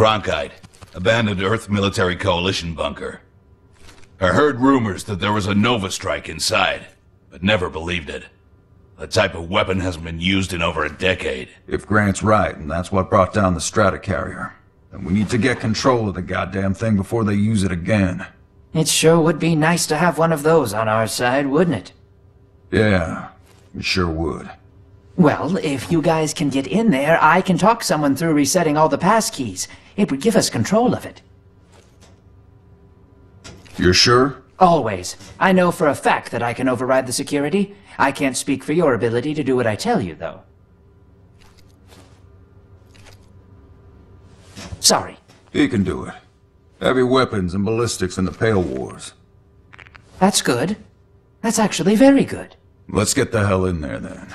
Cronkite, abandoned Earth Military Coalition bunker. I heard rumors that there was a Nova strike inside, but never believed it. The type of weapon hasn't been used in over a decade. If Grant's right, and that's what brought down the Stratocarrier, then we need to get control of the goddamn thing before they use it again. It sure would be nice to have one of those on our side, wouldn't it? Yeah, it sure would. Well, if you guys can get in there, I can talk someone through resetting all the passkeys. It would give us control of it. You're sure? Always. I know for a fact that I can override the security. I can't speak for your ability to do what I tell you, though. Sorry. He can do it. Heavy weapons and ballistics in the Pale Wars. That's good. That's actually very good. Let's get the hell in there, then.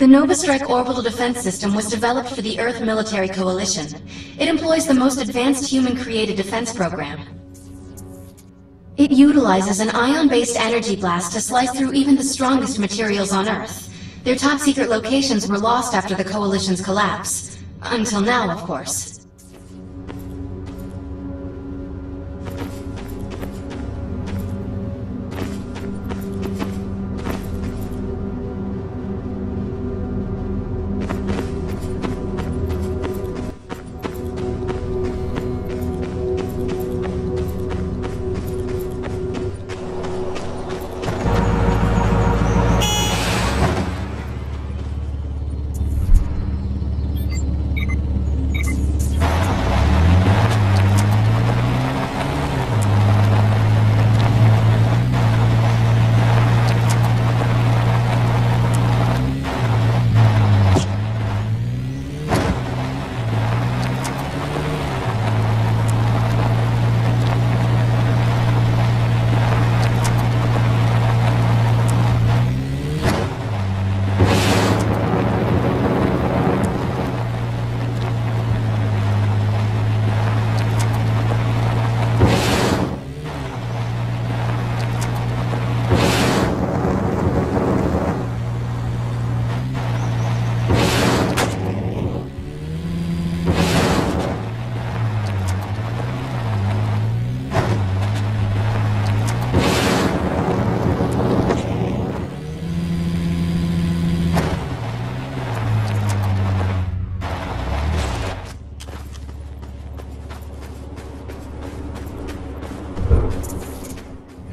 The Nova Strike orbital defense system was developed for the Earth Military Coalition. It employs the most advanced human-created defense program. It utilizes an ion-based energy blast to slice through even the strongest materials on Earth. Their top-secret locations were lost after the Coalition's collapse. Until now, of course.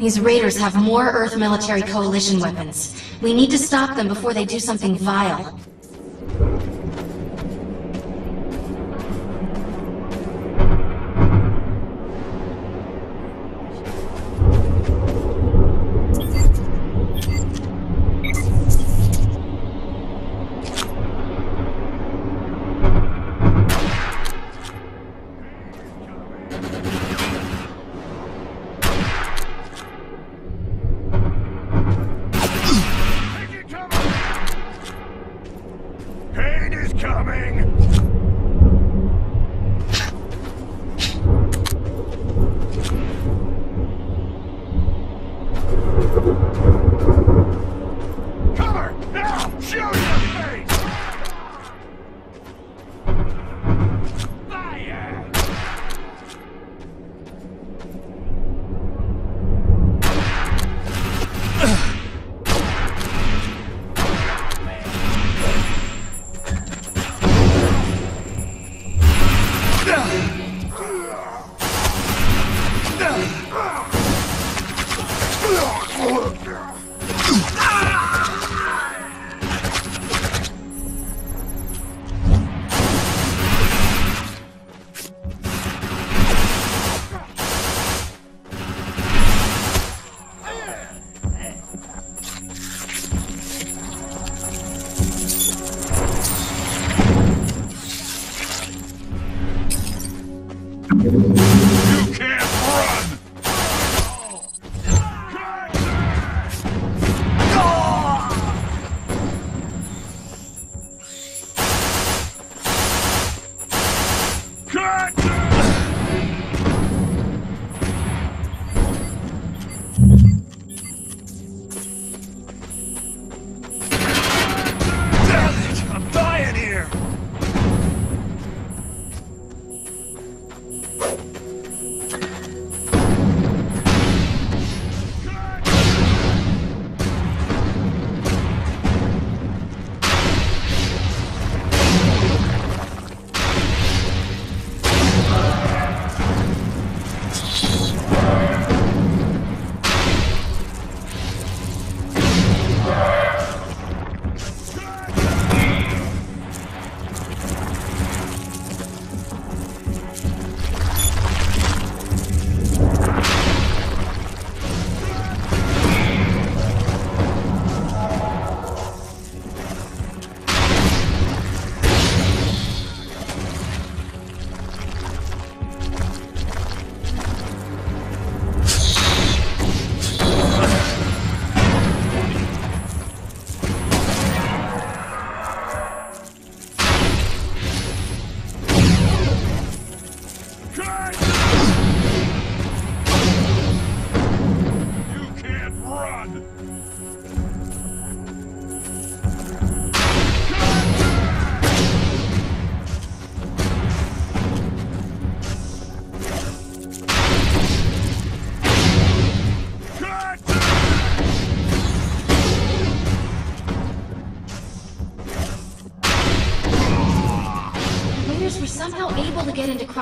These raiders have more Earth Military Coalition weapons. We need to stop them before they do something vile.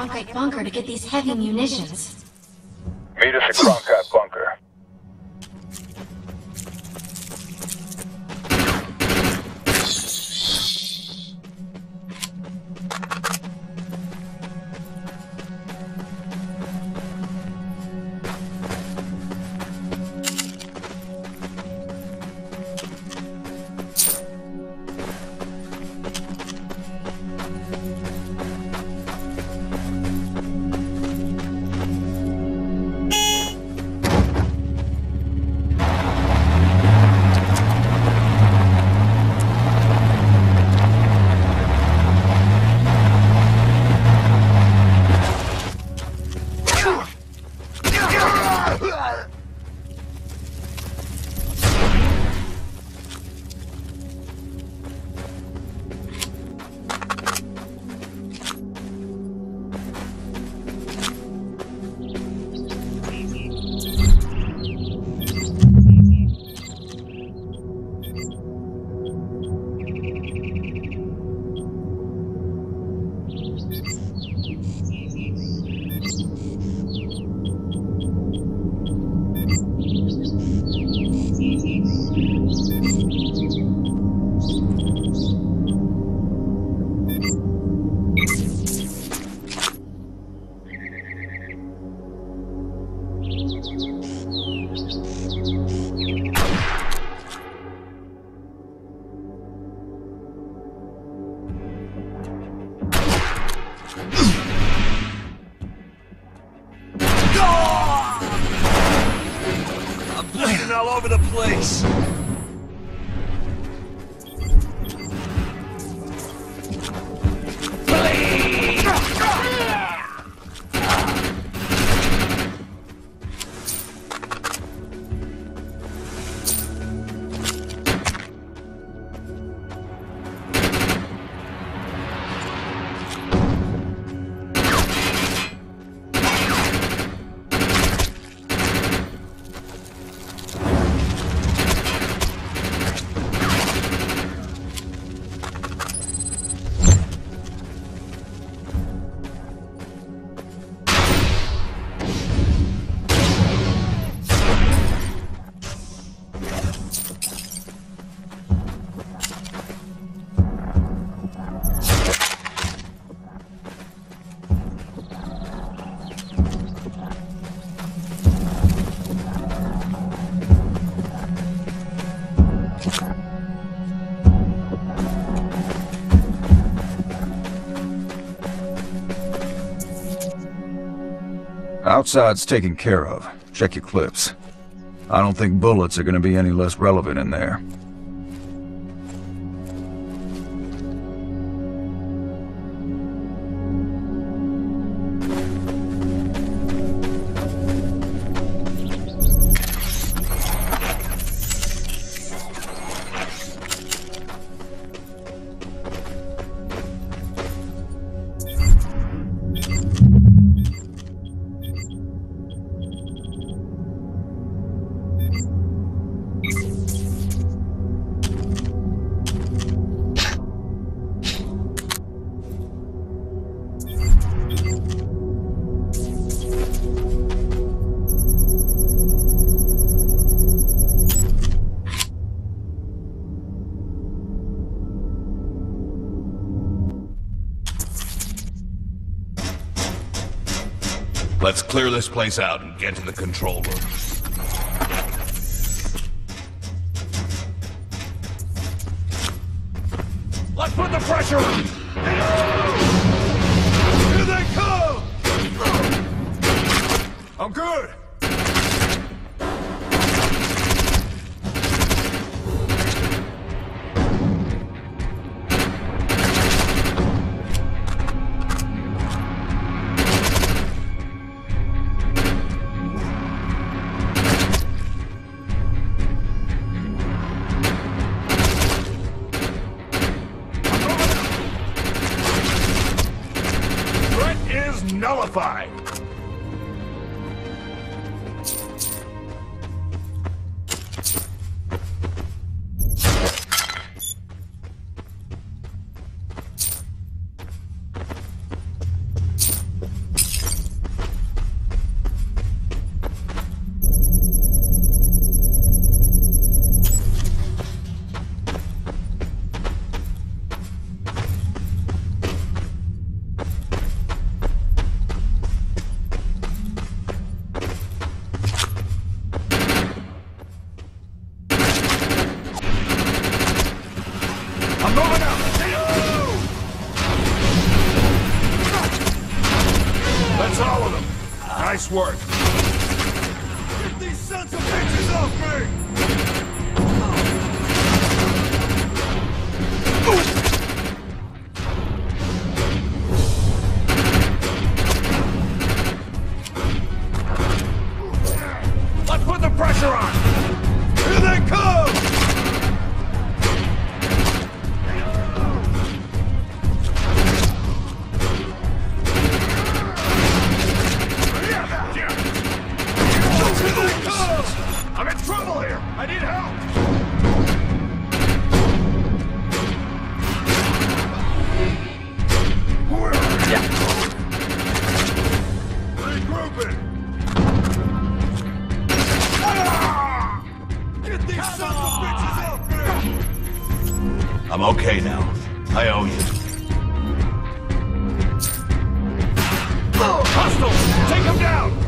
Cronkite Bunker to get these heavy munitions. Thanks. Outside's taken care of. Check your clips. I don't think bullets are gonna be any less relevant in there. Let's clear this place out and get to the control room. Work. I'm okay now. I owe you. Hostiles! Take them down!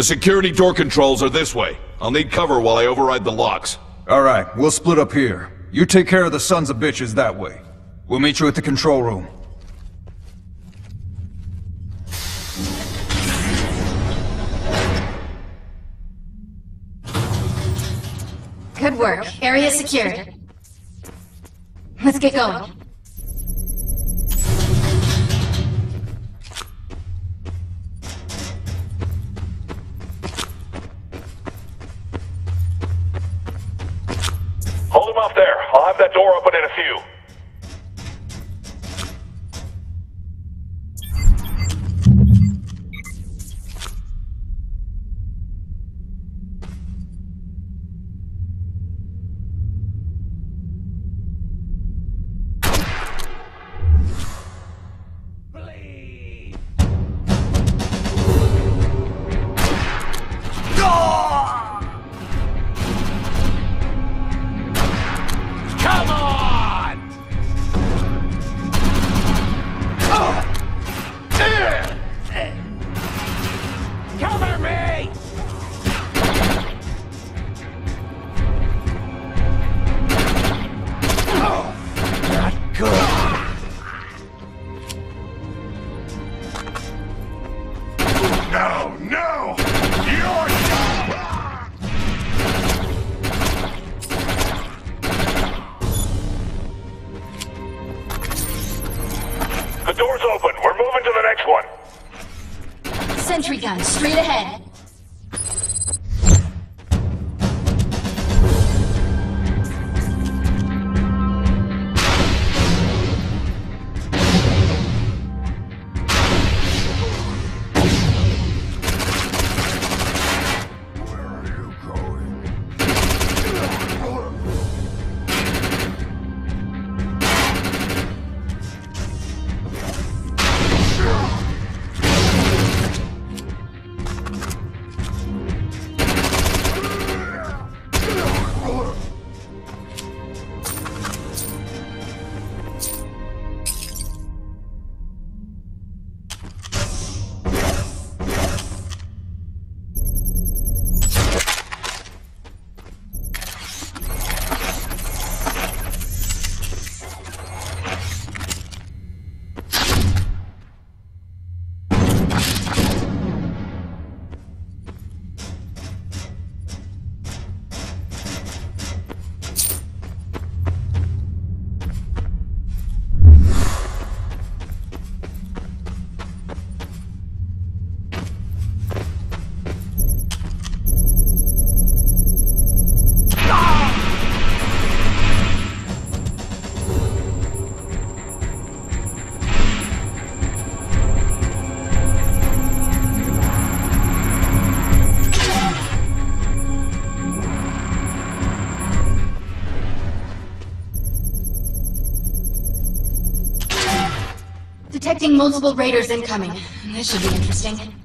The security door controls are this way. I'll need cover while I override the locks. Alright, we'll split up here. You take care of the sons of bitches that way. We'll meet you at the control room. Good work. Area secured. Let's get going. That door open in a few. Detecting multiple raiders incoming. This should be interesting.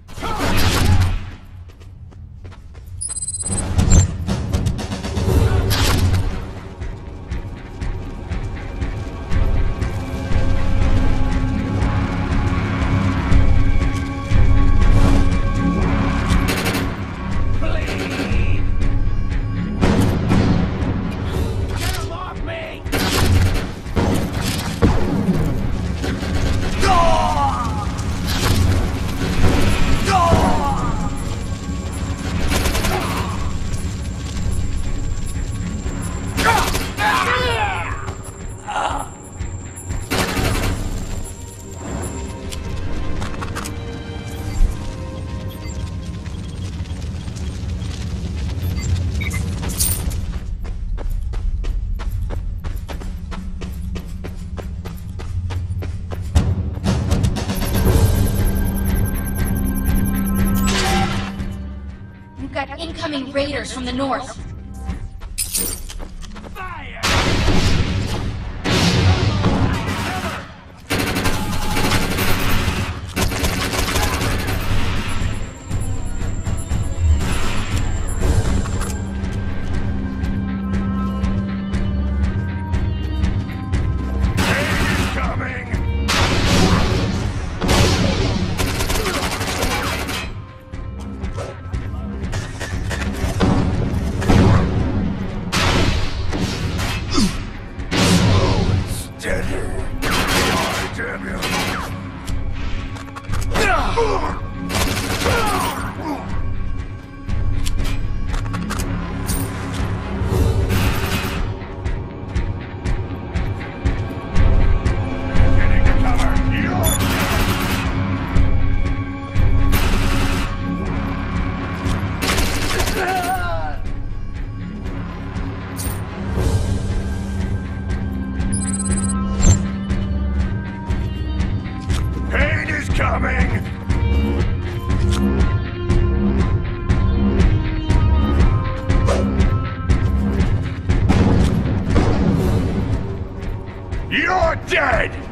Raiders from the north. Dead!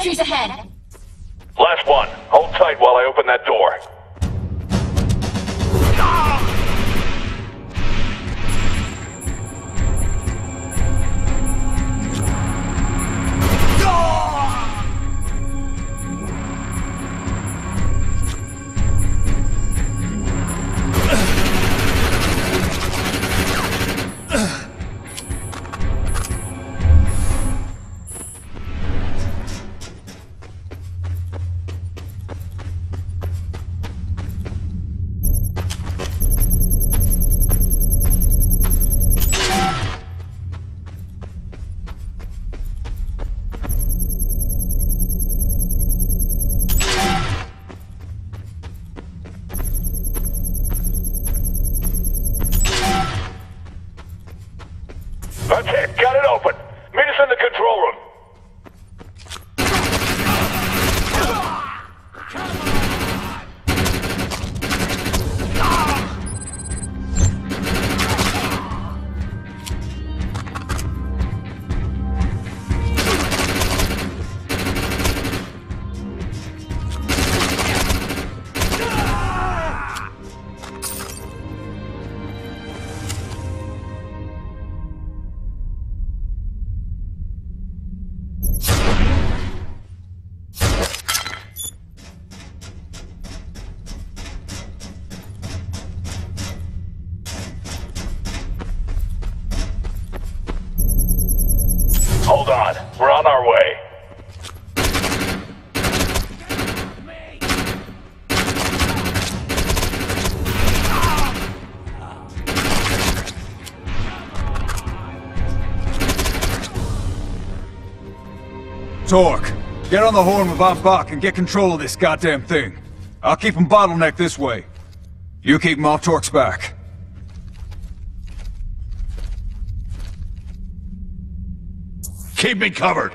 Sentries ahead. Last one. Hold tight while I open that door. Get on the horn with Von Bach and get control of this goddamn thing. I'll keep him bottlenecked this way. You keep him off Torque's back. Keep me covered.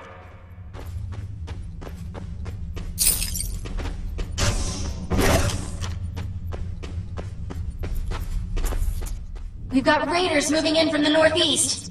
We've got raiders moving in from the northeast.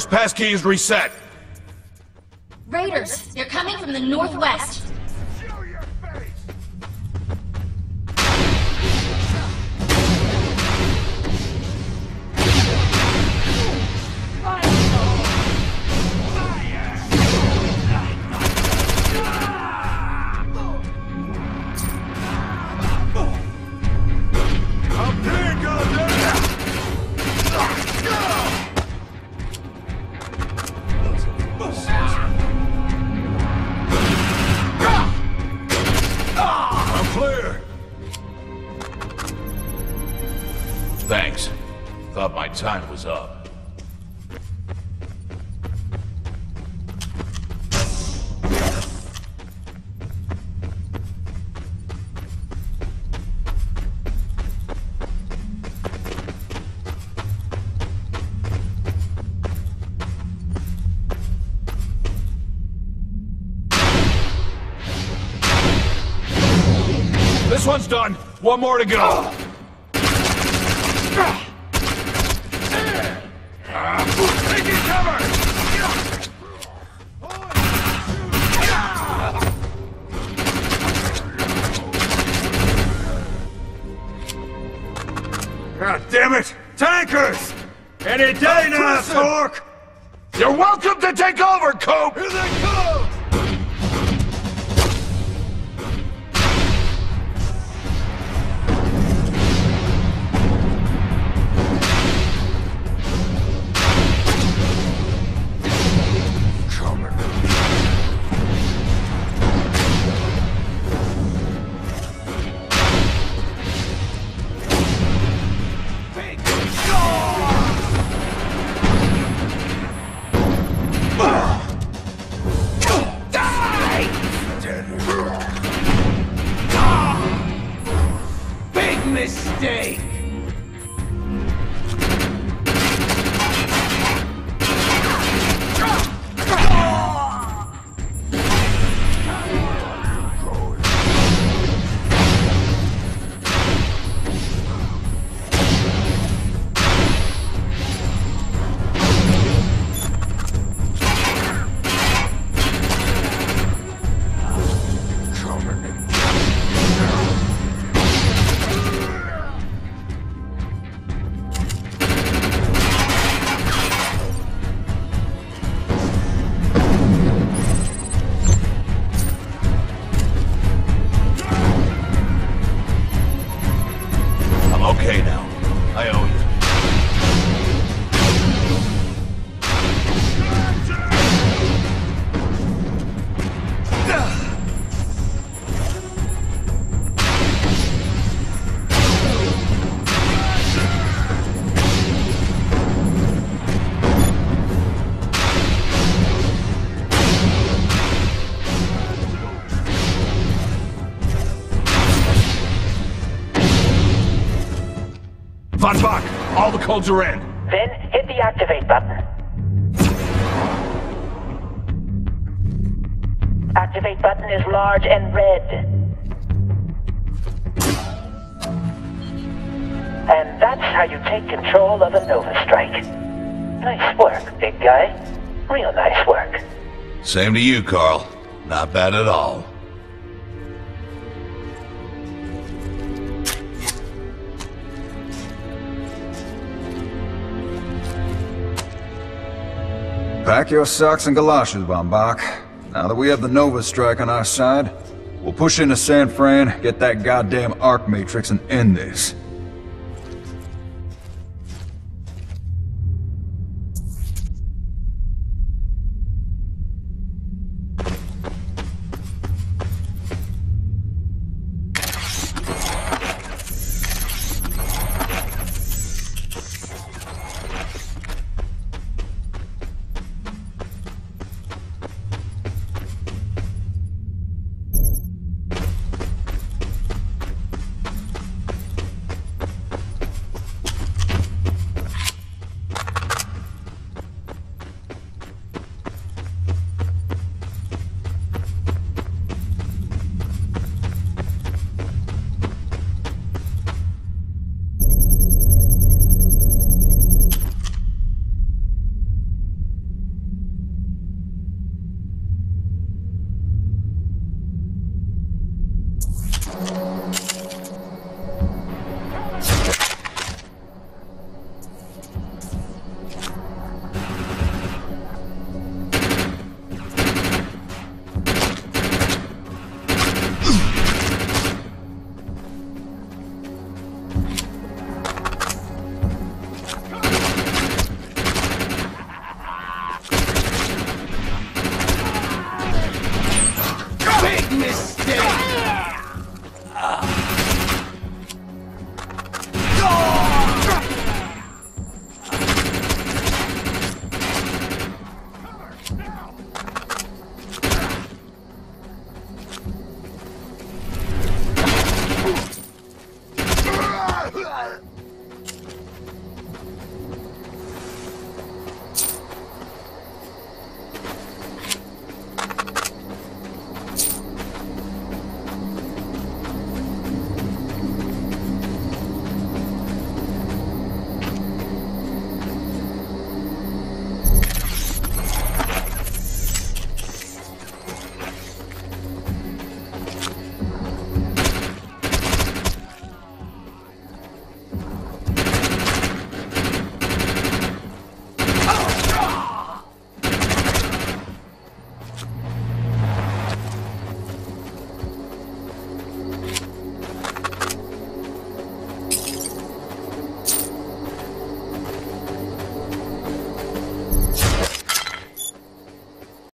First passkey is reset. Raiders, they're coming from the northwest. This one's done. One more to go. Taking cover! God damn it! Tankers! Any day now, Torque! You're welcome to take over, Cope! Here they come! Mistake! All the codes are in. Then hit the activate button. Activate button is large and red. And that's how you take control of a Nova Strike. Nice work, big guy. Real nice work. Same to you, Carl. Not bad at all. Pack your socks and galoshes, Von Bach. Now that we have the Nova Strike on our side, we'll push into San Fran, get that goddamn Ark Matrix, and end this.